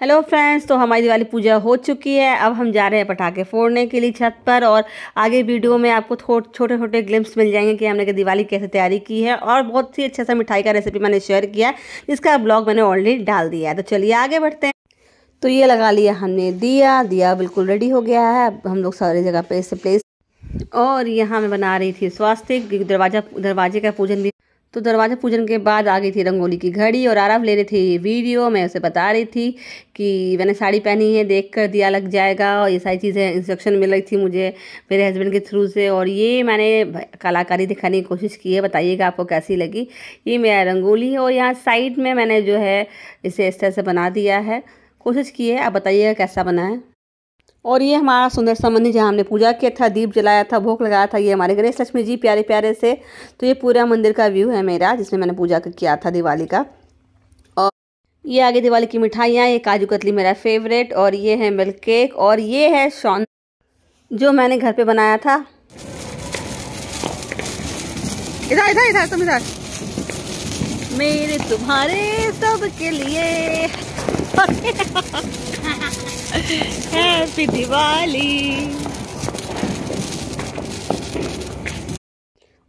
Hello friends तो हमारी दिवाली पूजा हो चुकी है। अब हम जा रहे हैं पटाखे फोड़ने के लिए छत पर और आगे वीडियो में आपको छोटे छोटे ग्लिम्स मिल जाएँगे कि हमने दिवाली कैसे तैयारी की है और बहुत ही अच्छा सा मिठाई का रेसिपी मैंने शेयर किया जिसका ब्लॉग मैंने ऑलरेडी डाल दिया है। तो चलिए आगे बढ़ते हैं। तो ये लगा लिया हमने दिया दिया बिल्कुल रेडी हो गया है। अब हम लोग सारी जगह पे इसे प्लेस और यहाँ मैं बना रही थी स्वास्थ्य दरवाज़ा, दरवाजे का पूजन भी तो दरवाज़ा पूजन के बाद आ गई थी रंगोली की घड़ी और आराम ले रही थी वीडियो। मैं उसे बता रही थी कि मैंने साड़ी पहनी है देख कर दिया लग जाएगा और ये सारी चीज़ें इंस्ट्रक्शन मिल रही थी मुझे मेरे हस्बैंड के थ्रू से और ये मैंने कलाकारी दिखाने की कोशिश की है। बताइएगा आपको कैसी लगी। ये मेरा रंगोली है और यहाँ साइड में मैंने जो है इसे इस तरह से बना दिया है। कोशिश की है, आप बताइएगा कैसा बना है। और ये हमारा सुंदर सा मंदिर जहाँ हमने पूजा किया था, दीप जलाया था, भोग लगाया था, ये हमारे गणेश लक्ष्मी जी प्यारे प्यारे से। तो ये पूरा मंदिर का व्यू है मेरा, जिसमें मैंने पूजा किया था दिवाली का। और ये आगे दिवाली की मिठाइयाँ, ये काजू कतली मेरा फेवरेट, और ये है मिल्क केक, और ये है शॉन, जो मैंने घर पे बनाया था। इधर इधर इधर, तुम इधर। मेरे तुम्हारे सब के लिए। हैप्पी दिवाली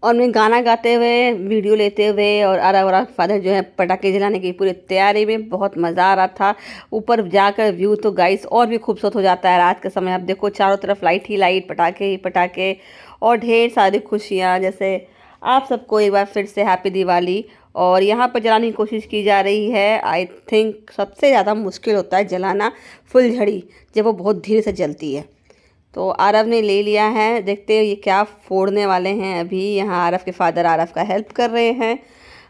और मैं गाना गाते हुए वीडियो लेते हुए और आरा वरा फादर जो है पटाखे जलाने की पूरी तैयारी में बहुत मज़ा आ रहा था। ऊपर जाकर व्यू तो गाइस और भी खूबसूरत हो जाता है। रात के समय अब देखो, चारों तरफ़ लाइट ही लाइट पटाखे ही पटाखे और ढेर सारी खुशियाँ। जैसे आप सबको एक बार फिर से हैप्पी दिवाली और यहाँ पर जलाने की कोशिश की जा रही है। आई थिंक सबसे ज़्यादा मुश्किल होता है जलाना फुलझड़ी जब वो बहुत धीरे से जलती है। तो आरव ने ले लिया है। देखते हैं ये क्या फोड़ने वाले हैं अभी। यहाँ आरव के फादर आरव का हेल्प कर रहे हैं।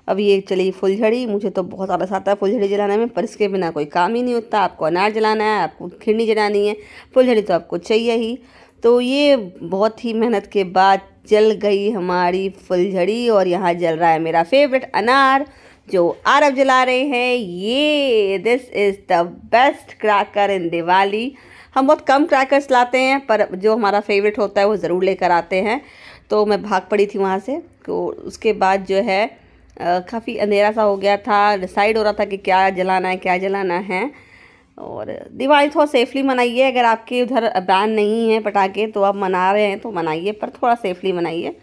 अब ये चली फुलझड़ी मुझे तो बहुत आलस आता है फुलझड़ी जलाने में, पर इसके बिना कोई काम ही नहीं होता। आपको अनार जलाना है, आपको खिड़नी जलानी है। फुलझड़ी तो आपको चाहिए ही। तो ये बहुत ही मेहनत के बाद जल गई हमारी फुलझड़ी और यहाँ जल रहा है मेरा फेवरेट अनार, जो आरब जला रहे हैं। ये this is the best cracker in Diwali हम बहुत कम क्रैकर्स लाते हैं, पर जो हमारा फेवरेट होता है वो ज़रूर लेकर आते हैं। तो मैं भाग पड़ी थी वहाँ से तो उसके बाद जो है काफ़ी अंधेरा सा हो गया था। डिसाइड हो रहा था कि क्या जलाना है, क्या जलाना है। और दिवाली थोड़ा सेफली मनाइए, अगर आपके उधर बैन नहीं है पटाखे तो आप मना रहे हैं तो मनाइए, पर थोड़ा सेफली मनाइए।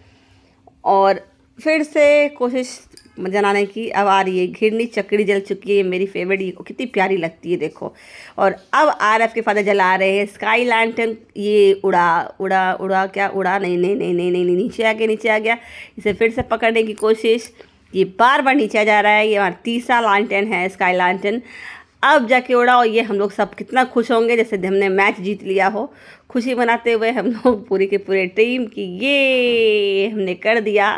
और फिर से कोशिश जलाने की, अब आ रही है, घिरनी चकड़ी जल चुकी है मेरी फेवरेट ये कितनी प्यारी लगती है, देखो। और अब आर एफ़ के फादर जला रहे हैं स्काई लैंटन ये उड़ा उड़ा उड़ा, क्या उड़ा? नहीं नहीं नहीं नहीं नहीं नीचे आ गया, नीचे आ गया। इसे फिर से पकड़ने की कोशिश, ये बार बार नीचे जा रहा है, ये हमारा तीसरा लैंटन है स्काई लैंटन अब जाके उड़ा और ये हम लोग सब कितना खुश होंगे, जैसे हमने मैच जीत लिया हो। खुशी मनाते हुए हम लोग पूरी के पूरे टीम की ये हमने कर दिया।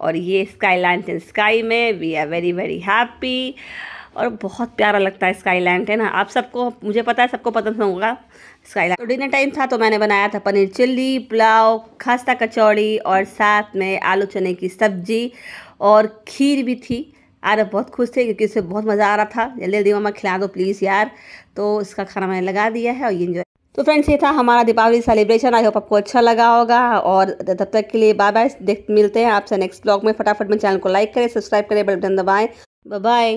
और ये स्काई लैंड स्काई में we are very very happy और बहुत प्यारा लगता है स्काई लैंड आप सबको, मुझे पता है सबको पसंद होगा स्काई लैंड डिनर टाइम था तो मैंने बनाया था पनीर चिल्ली, पुलाव, खास्ता कचौड़ी और साथ में आलू चने की सब्ज़ी। और खीर भी थी। आरब बहुत खुश थे क्योंकि उसे बहुत मज़ा आ रहा था। जल्दी जल्दी मम्मा खिला दो प्लीज़ यार। तो इसका खाना मैंने लगा दिया है और ये इन्जॉय तो फ्रेंड्स ये था हमारा दीपावली सेलिब्रेशन आई होप आपको अच्छा लगा होगा और तब तक के लिए बाय बाय देख मिलते हैं आपसे नेक्स्ट ब्लॉग में। फटाफट मेरे चैनल को लाइक करें सब्सक्राइब करें बटन दबाएँ। बाय